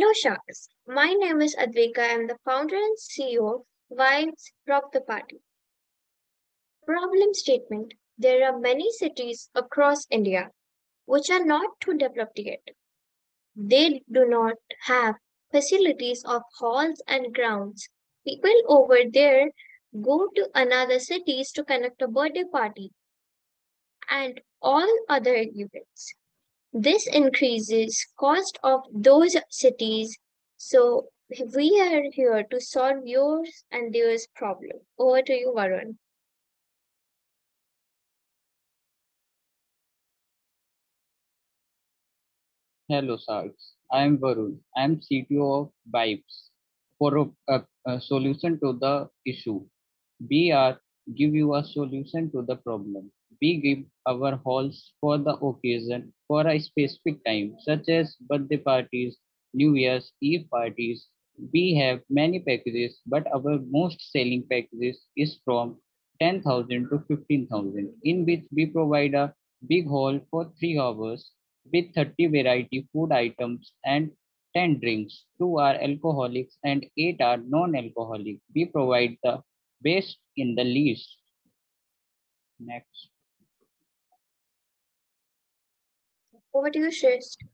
Hello, Sharks. My name is Advika. I'm the founder and CEO of Vibes Rock the Party. Problem statement There are many cities across India which are not too developed yet. They do not have facilities of halls and grounds. People over there go to another cities to conduct a birthday party and all other events. This increases cost of those cities. So we are here to solve yours and theirs problem. Over to you, Varun. Hello, Sharks. I am Varun. I am CTO of Vibes. For a, a, a solution to the issue, we are give you a solution to the problem. We give our halls for the occasion for a specific time, such as birthday parties, New Year's Eve parties. We have many packages, but our most selling packages is from 10,000 to 15,000, in which we provide a big hall for three hours with 30 variety food items and 10 drinks. Two are alcoholics and eight are non-alcoholic. We provide the best in the least. Next. Over to you, Shrest.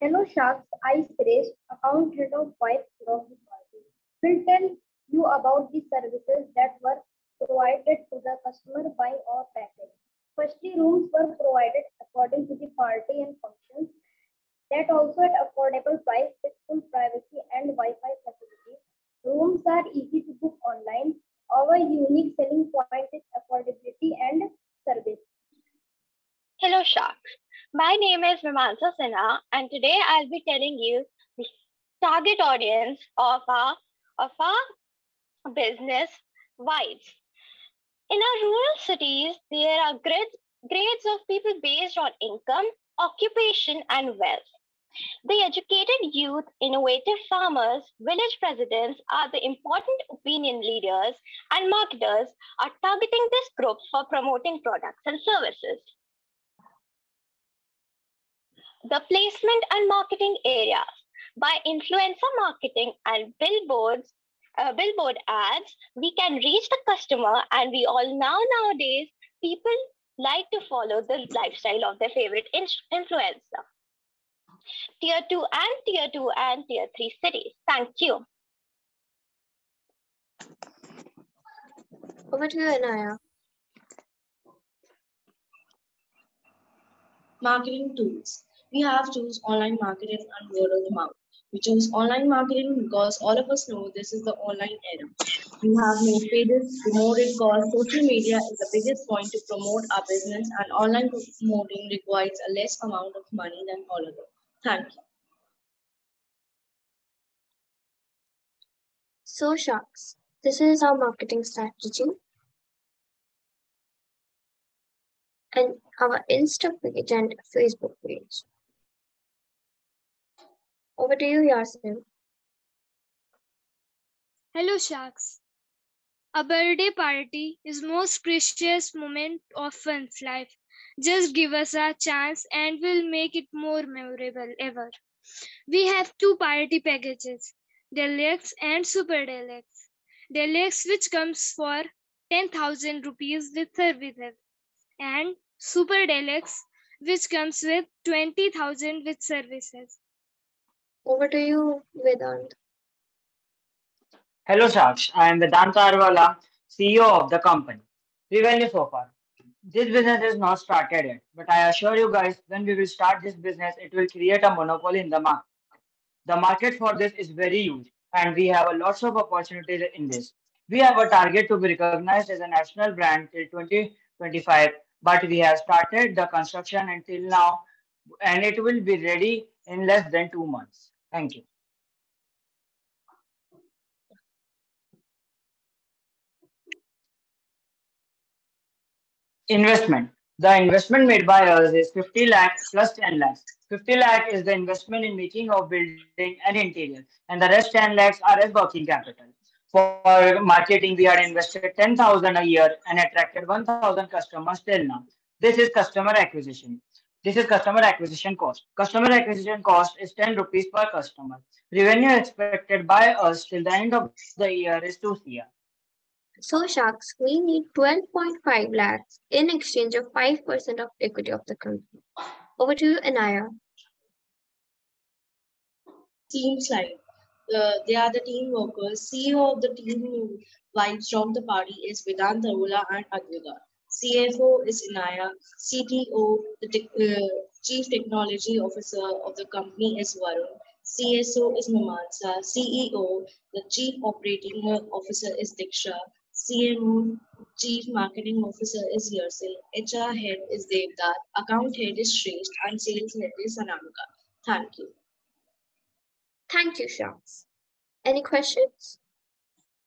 Hello Sharks, I Suresh, account head of Rock the Party, will tell you about the services that were provided to the customer by our package. Firstly, rooms were provided according to the party and functions that also at affordable price with full privacy and Wi-Fi facilities. Rooms are easy to book online. Our unique selling point is affordability and service. Hello Sharks. My name is Mimansa Sinha and today I'll be telling you the target audience of our of our business Vibes. In our rural cities, there are grades, grades of people based on income, occupation, and wealth. The educated youth, innovative farmers, village presidents are the important opinion leaders, and marketers are targeting this group for promoting products and services. The placement and marketing areas. By influencer marketing and billboards, uh, billboard ads, we can reach the customer, and we all now nowadays people like to follow the lifestyle of their favorite in- influencer. Tier two and tier two and tier three cities. Thank you. Over to you, Anaya. Marketing tools. We have tools online marketing and word of mouth. We choose online marketing because all of us know this is the online era. We have made pages promoted because social media is the biggest point to promote our business and online promoting requires a less amount of money than all of them. Thank you. So, Sharks, this is our marketing strategy. And our Insta page and Facebook page. Over to you, Yasin. Hello, Sharks. A birthday party is most precious moment of one's life. Just give us a chance and we'll make it more memorable ever. We have two party packages, Deluxe and Super Deluxe. Deluxe which comes for 10,000 rupees with services and Super Deluxe which comes with 20,000 with services. Over to you, Vedant. Hello, Sharks. I am Vedanta Arwala, CEO of the company. Revenue so far. This business is not started yet, but I assure you guys, when we will start this business, it will create a monopoly in the market. The market for this is very huge, and we have a lots of opportunities in this. We have a target to be recognized as a national brand till 2025, but we have started the construction until now, and it will be ready in less than two months. Thank you. Investment. The investment made by us is 50 lakhs plus 10 lakhs. 50 lakh is the investment in making of building and interior, and the rest 10 lakhs are as working capital. For marketing, we had invested 10,000 a year and attracted 1,000 customers till now. This is customer acquisition. This is customer acquisition cost. Customer acquisition cost is 10 rupees per customer. Revenue expected by us till the end of the year is 2 CR. So, Sharks, we need 12.5 lakhs in exchange of 5% of equity of the company. Over to you, Anaya. Team slide. Uh, they are the team workers. CEO of the team vibes from the party is Vedant Arula and Advika. CFO is Inaya. CTO, the tech- uh, Chief Technology Officer of the company is Varun. CSO is Mimansa. CEO, the Chief Operating Officer is Diksha. CMO, Chief Marketing Officer is Yersil. HR Head is Devdat. Account Head is Shresh. And Sales Head is Anamika. Thank you. Thank you, Sharks. Any questions?